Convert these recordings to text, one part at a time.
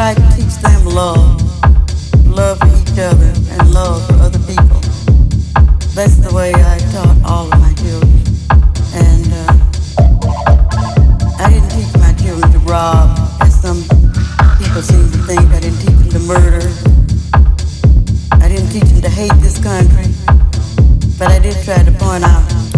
try to teach them love, love for each other and love for other people. That's the way I taught all of my children. And uh, I didn't teach my children to rob, as some people seem to think. I didn't teach them to murder. I didn't teach them to hate this country. But I did try to point out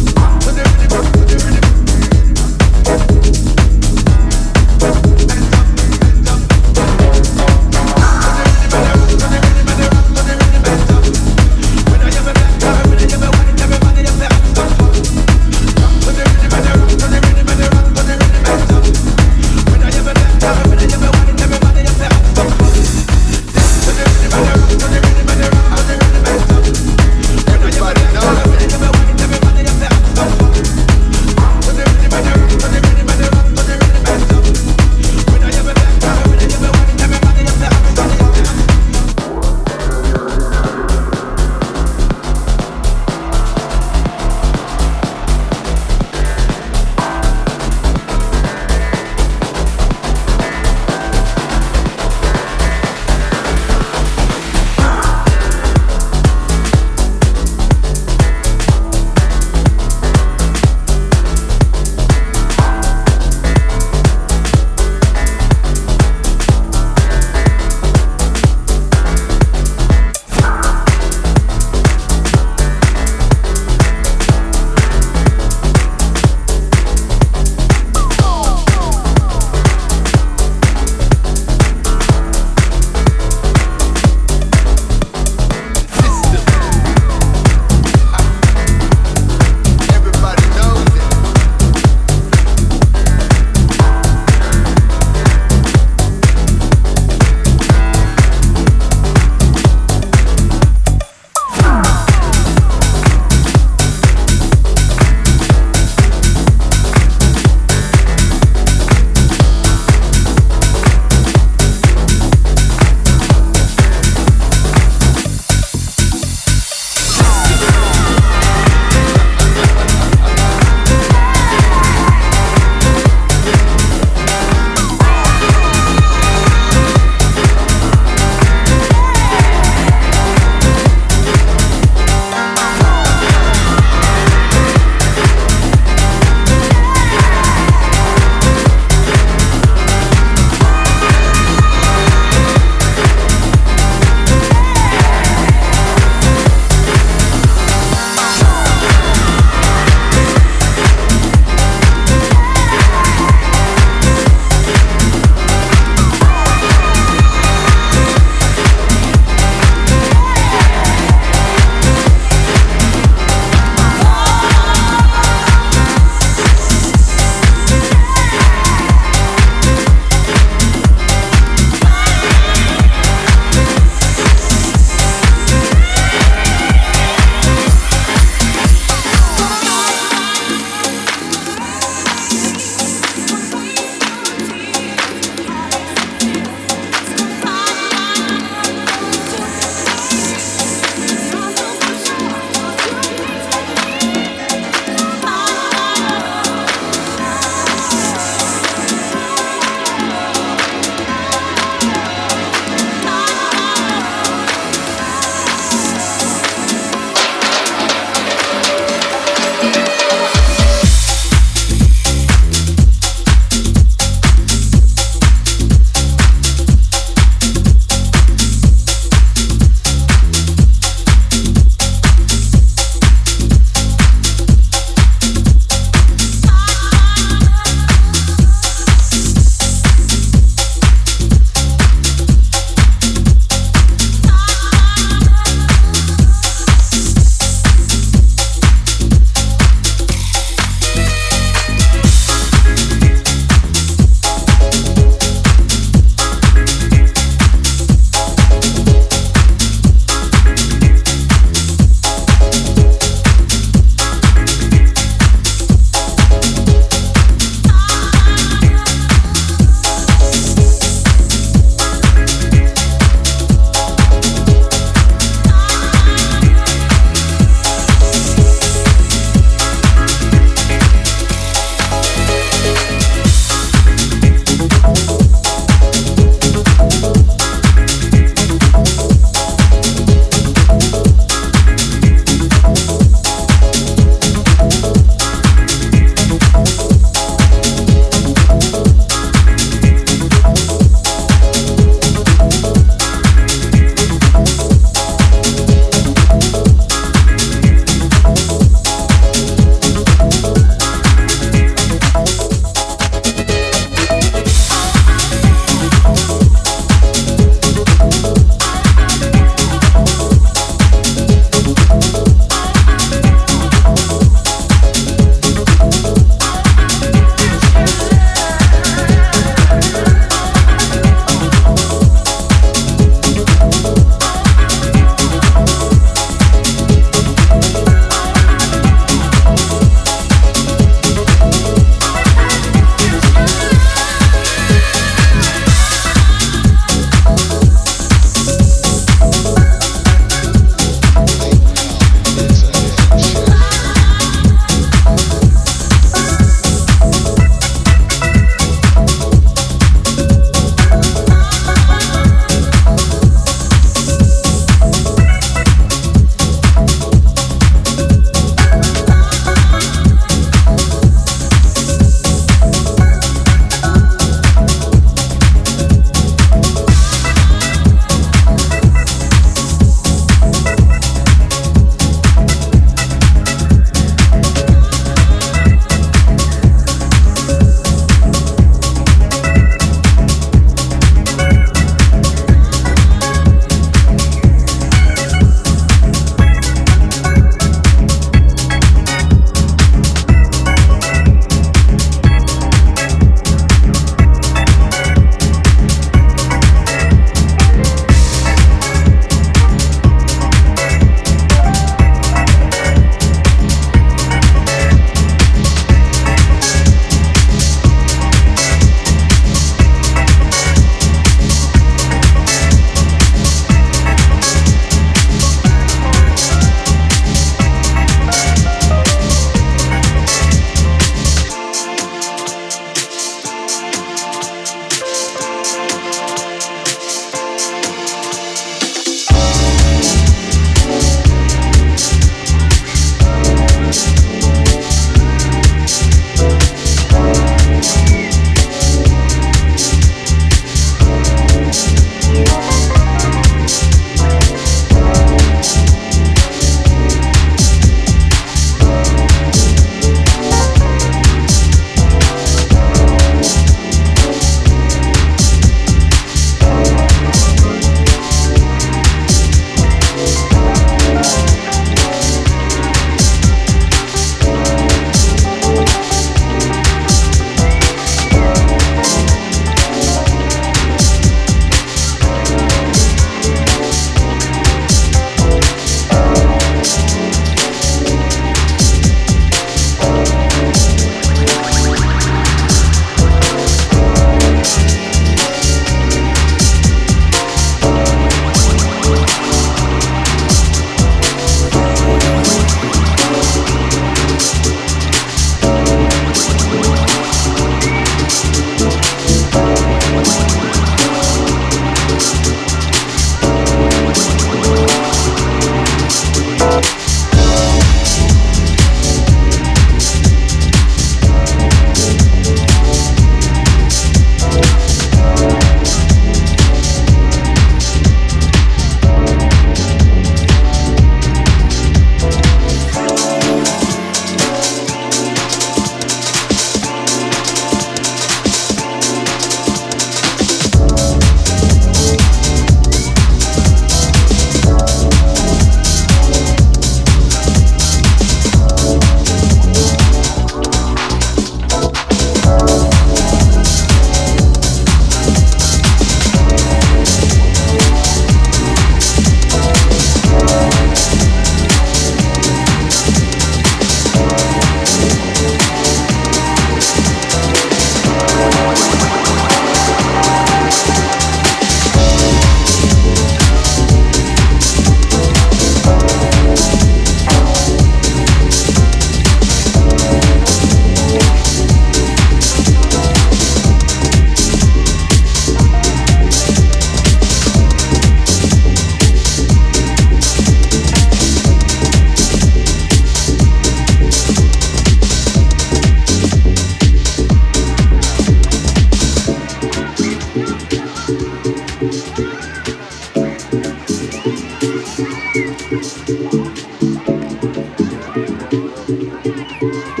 Música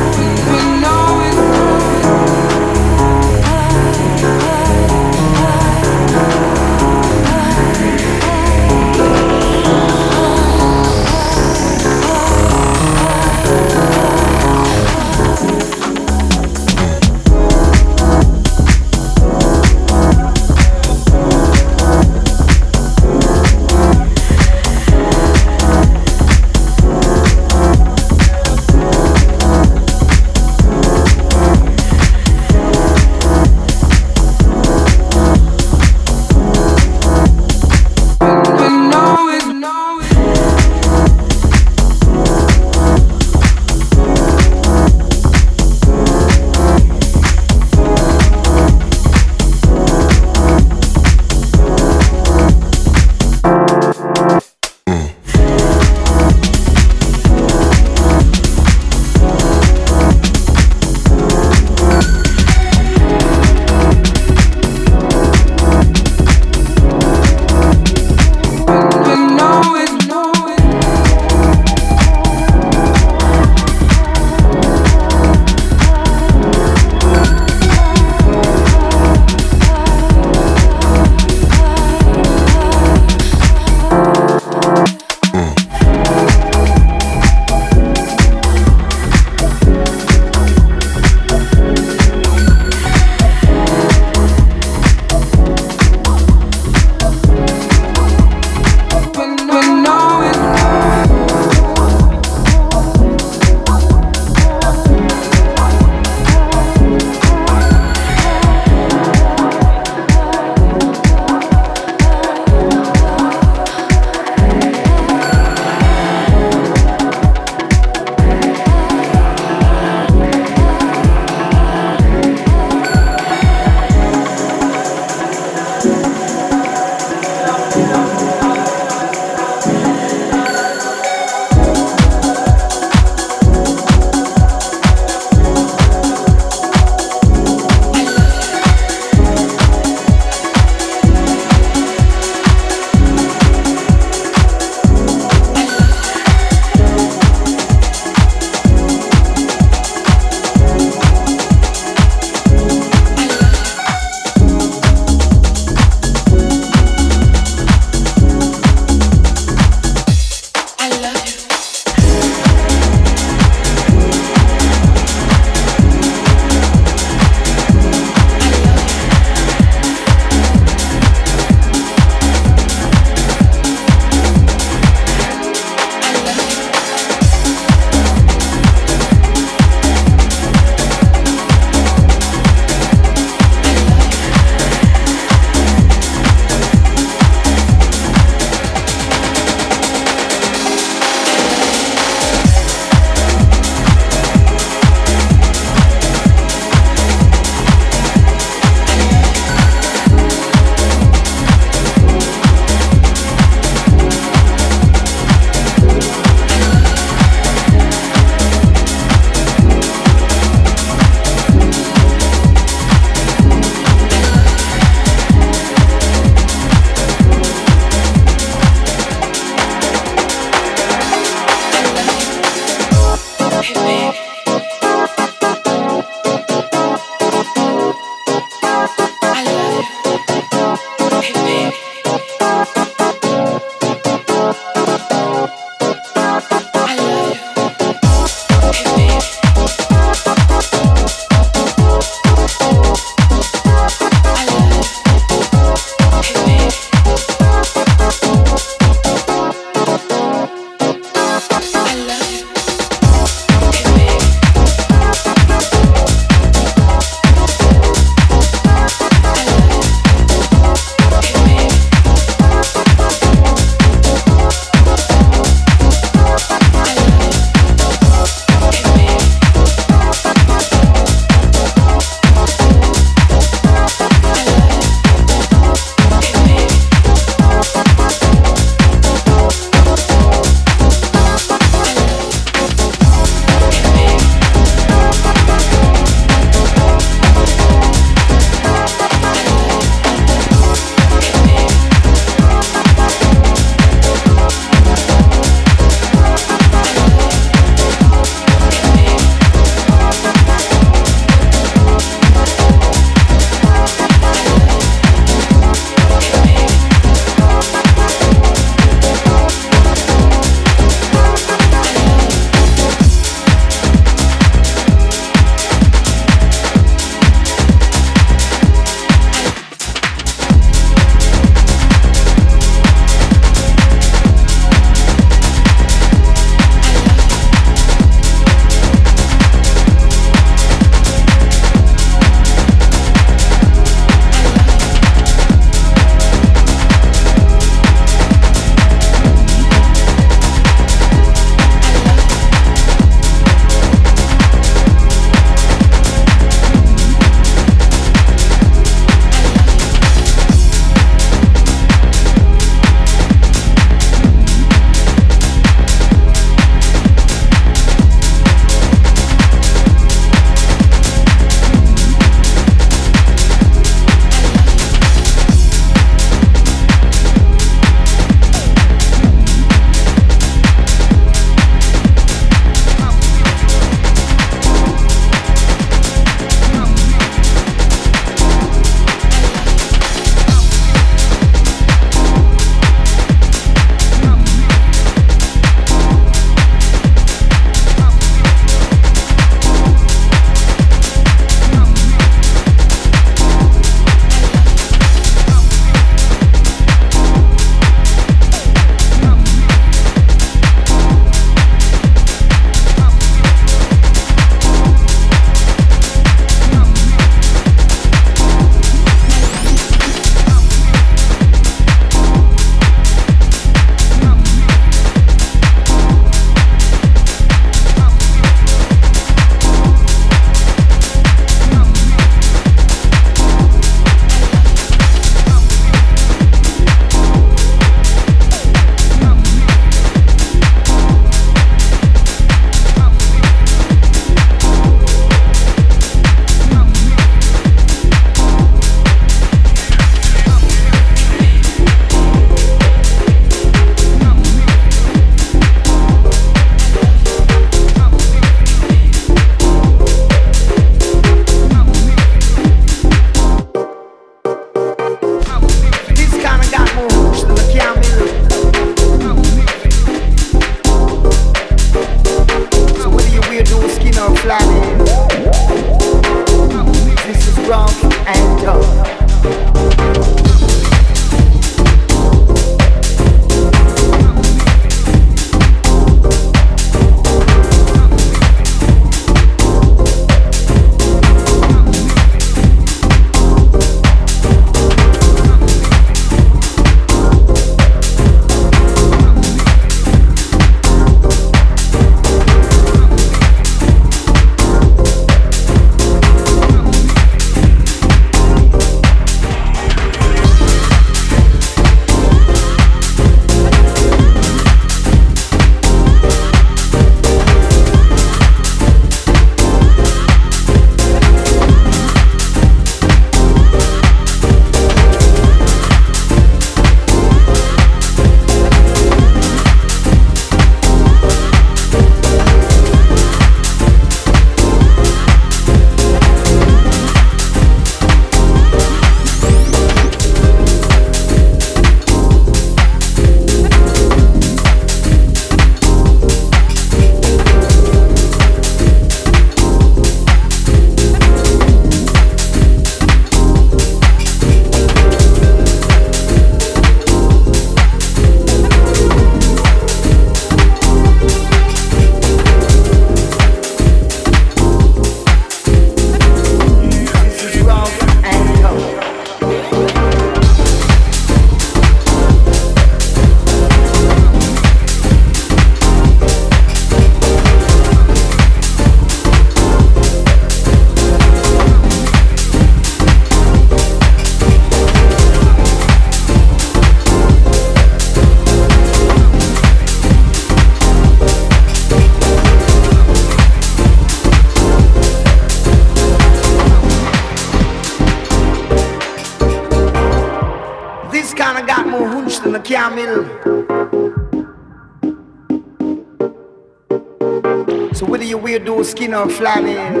flannel,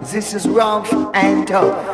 this is rough and tough.